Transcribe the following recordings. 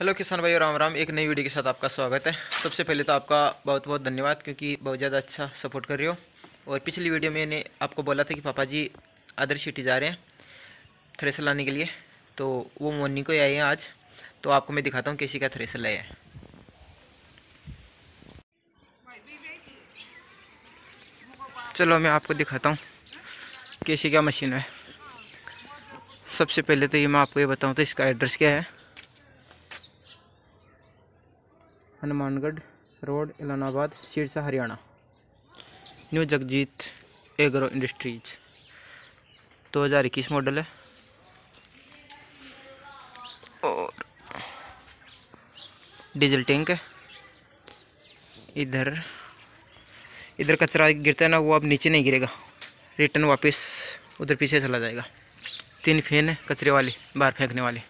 Hello किसान भाई राम राम। एक नई वीडियो के साथ आपका स्वागत है। सबसे पहले तो आपका बहुत बहुत धन्यवाद, क्योंकि बहुत ज़्यादा अच्छा सपोर्ट कर रहे हो। और पिछली वीडियो में मैंने आपको बोला था कि पापा जी अदर सिटी जा रहे हैं थ्रेसर लाने के लिए। तो वो मॉर्निंग को ही आए हैं आज। तो आपको मैं दिखाता हूँ कैसी का थ्रेसर लाए हैं। चलो मैं आपको दिखाता हूँ कैसी क्या मशीन है। सबसे पहले तो ये मैं आपको ये बताऊँ तो इसका एड्रेस क्या है। Hanumangarh road, Allahabad, Sirsa, Haryana. New Jagjit agro industries. 2021 model है। और डीजल टैंक है। इधर इधर कचरा गिरता है ना, वो अब नीचे नहीं गिरेगा। रिटर्न वापस उधर पीछे चला जाएगा। तीन फ़ैन है, कचरे वाले, बाहर फेंकने वाले।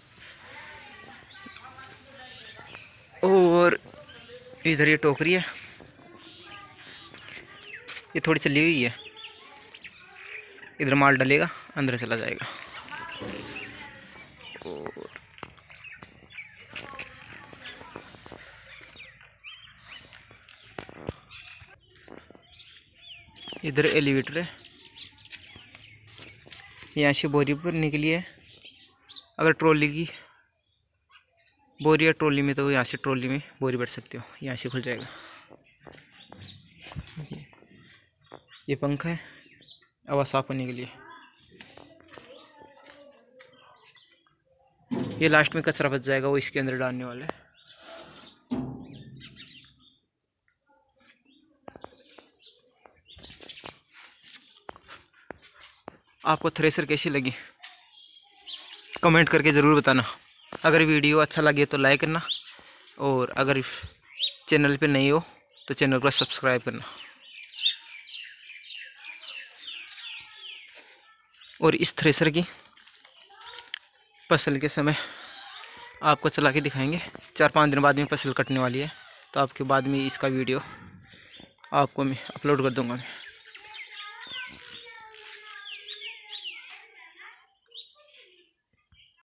और इधर ये टोकरी है। ये थोड़ी चली हुई है। इधर माल डलेगा, अंदर चला जाएगा। और इधर एलिवेटर है। यहाँ से बोरी पर निकली है अगर ट्रॉली की बोरी या ट्रॉली में तो यहाँ से ट्रॉली में बोरी भर सकते हो। यहाँ से खुल जाएगा। ये पंखा है। आवाज़ साफ़ होने के लिए। ये लास्ट में कचरा बच जाएगा, वो इसके अंदर डालने वाला है। आपको थ्रेसर कैसी लगी? कमेंट करके ज़रूर बताना। अगर वीडियो अच्छा लगे तो लाइक करना और अगर चैनल पे नहीं हो तो चैनल को सब्सक्राइब करना। और इस थ्रेसर की फ़सल के समय आपको चला के दिखाएँगे। चार पाँच दिन बाद में फ़सल कटने वाली है तो आपके बाद में इसका वीडियो आपको मैं अपलोड कर दूँगा। मैं